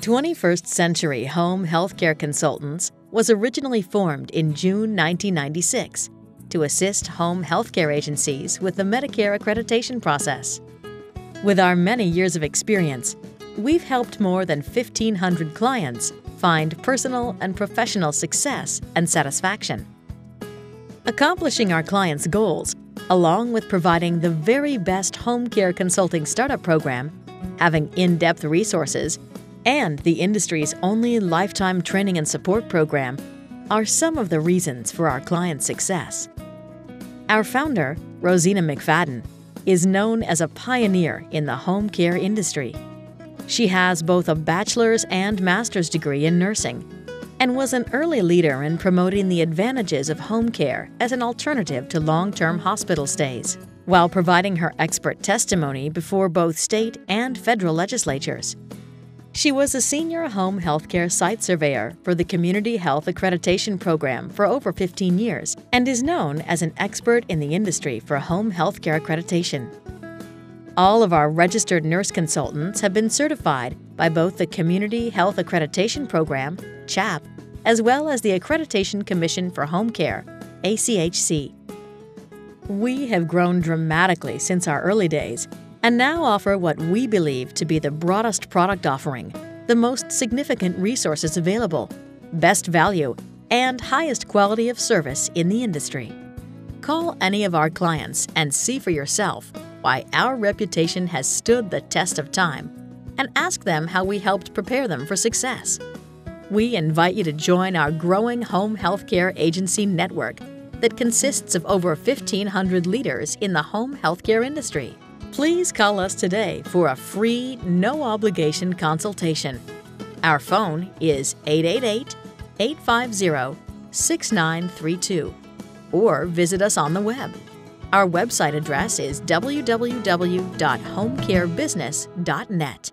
21st Century Home Healthcare Consultants was originally formed in June 1996 to assist home healthcare agencies with the Medicare accreditation process. With our many years of experience, we've helped more than 1,500 clients find personal and professional success and satisfaction. Accomplishing our clients' goals, along with providing the very best home care consulting startup program, having in depth resources, and the industry's only lifetime training and support program are some of the reasons for our clients' success. Our founder, Rosina McFadden, is known as a pioneer in the home care industry. She has both a bachelor's and master's degree in nursing and was an early leader in promoting the advantages of home care as an alternative to long term hospital stays, while providing her expert testimony before both state and federal legislatures. She was a senior home healthcare site surveyor for the Community Health Accreditation Program for over 15 years and is known as an expert in the industry for home healthcare accreditation. All of our registered nurse consultants have been certified by both the Community Health Accreditation Program, CHAP, as well as the Accreditation Commission for Home Care, ACHC. We have grown dramatically since our early days and now offer what we believe to be the broadest product offering, the most significant resources available, best value, and highest quality of service in the industry. Call any of our clients and see for yourself why our reputation has stood the test of time and ask them how we helped prepare them for success. We invite you to join our growing home healthcare agency network that consists of over 1,500 leaders in the home healthcare industry. Please call us today for a free, no obligation consultation. Our phone is 888 850 6932 or visit us on the web. Our website address is www.homecarebusiness.net.